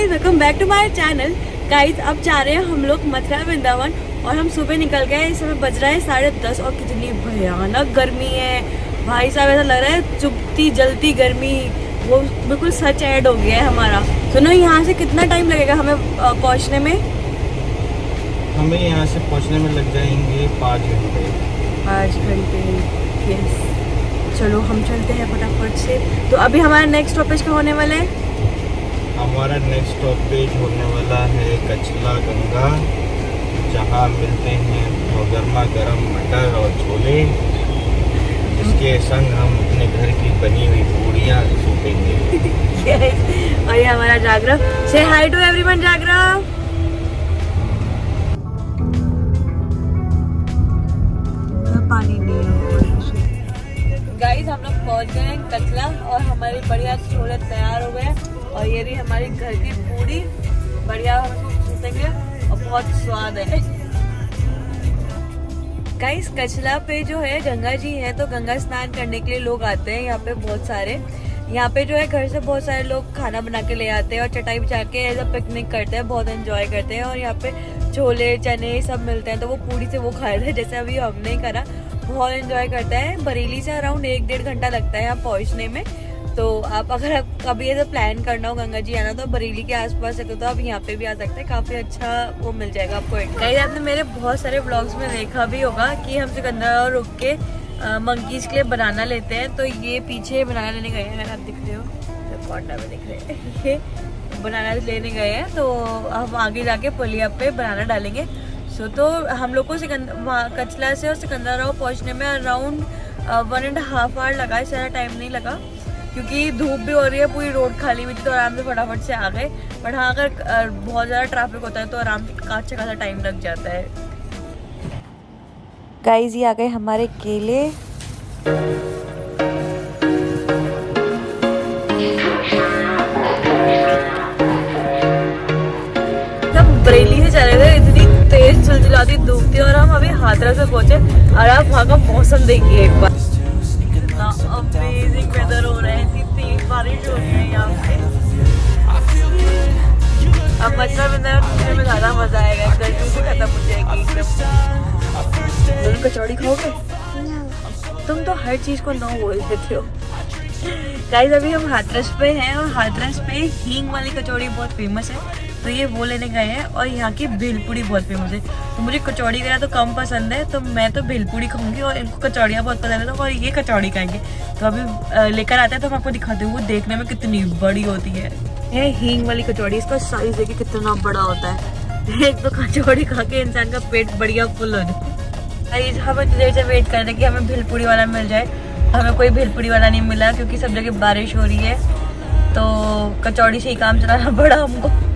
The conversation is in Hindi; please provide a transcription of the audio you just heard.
Welcome back to my channel guys अब जा रहे हैं हम लोग मथुरा वृंदावन और हम सुबह निकल गए इस समय बज रहा है साढ़े दस और कितनी भयानक गर्मी है। भाई साहब, ऐसा लग रहा है चुपती जलती गर्मी। वो बिल्कुल सच ऐड हो गया है हमारा। सुनो, यहाँ से कितना टाइम लगेगा हमें पहुँचने में? हमें यहाँ से पहुँचने में लग जाएँगे पाँच घंटे। पाँच घंटे यस चलो हम चलते हैं फटाफट से। तो अभी हमारा नेक्स्ट स्टॉपेज का होने वाला है? हमारा नेक्स्ट स्टॉपेज होने वाला है कचला गंगा जहाँ मिलते हैं तो गर्मा गर्म मटर और छोले। जिसके संग हम अपने घर की बनी हुई पूड़ियाँ सूखेंगे। और ये हमारा जागरण। से हाई टू एवरीवन जागरण। गाइस हम लोग पहुँच गए हैं कचला और हमारी बढ़िया छोले तैयार हो गए और ये भी हमारी घर की पूरी। बढ़िया हम सूखेंगे और बहुत स्वाद है। गाइस कचला पे जो है, गंगा जी है तो गंगा स्नान करने के लिए लोग आते हैं यहाँ पे बहुत सारे। यहाँ पे जो है, घर से बहुत सारे लोग खाना बना के ले आते हैं और चटाई बिछा के एज पिकनिक करते हैं, बहुत एंजॉय करते हैं। और यहाँ पे छोले, चने सब मिलते हैं तो वो पूरी से वो खाए थे जैसे अभी हमने करा। बहुत एंजॉय करता है। बरेली से अराउंड एक डेढ़ घंटा लगता है यहाँ पहुँचने में। तो आप, अगर आप कभी ऐसा प्लान करना हो गंगा जी आना तो बरेली के आसपास है तो आप यहाँ पे भी आ सकते हैं। काफ़ी अच्छा वो मिल जाएगा आपको आपने मेरे बहुत सारे ब्लॉग्स में देखा भी होगा कि हम सिकंदर रुक के मंकीज के लिए बनाना लेते हैं। तो ये पीछे बनाना लेने गए हैं। अगर आप दिख रहे हो? में दिख रहे हैं। ये बनाना लेने गए हैं। तो हम आगे जाके पुलिया पे बनाना डालेंगे। सो तो हम लोग को सिकंदर कचला से और सिकंदराव पहुँचने में around one and half hour लगा। इस टाइम नहीं लगा क्योंकि धूप भी हो रही है पूरी रोड खाली हुई थी तो आराम से फटाफट से आ गए। बट हाँ अगर बहुत ज़्यादा ट्रैफ़िक होता है तो आराम से अच्छा खासा टाइम लग जाता है। गाइस ये आ गए हमारे केले। बरेली से चले तेज चलचलाती धूप थी और हम अभी हाथरा से पहुँचे और आप वहाँ का मौसम देखिए एक बार। अमेजिंग वेदर हो रहा है बारिश हो रही है यहाँ पे। अब मच्छर वृंदावन में ज़्यादा मज़ा आएगा गर्मी खत्म हो जाएगी एकदम। कचौड़ी खाओगे? तुम तो हर चीज़ को नो बोल देते हो। गाइस अभी हम हाथरस पे हैं और हाथरस पे हींग वाली कचौड़ी बहुत फ़ेमस है। तो ये वो लेने गए हैं और यहाँ की भेलपुड़ी बहुत फ़ेमस है। तो मुझे कचौड़ी वगैरह तो कम पसंद है तो मैं तो भेलपुड़ी खाऊँगी और इनको कचौड़ियाँ बहुत पसंद है तो और ये कचौड़ी खाएँगे। तो अभी लेकर आते हैं तो मैं आपको दिखाती हूँ, वो देखने में कितनी बड़ी होती है। ये हींग वाली कचौड़ी, इसका साइज़ देखिए कितना बड़ा होता है। एक तो कचौड़ी खा के इंसान का पेट बढ़िया फुल हो जाए हम इतनी देर से वेट कर रहे कि हमें भेलपुड़ी वाला मिल जाए। हमें कोई भेलपुड़ी वाला नहीं मिला क्योंकि सब जगह बारिश हो रही है। तो कचौड़ी से ही काम चलाना पड़ा हमको।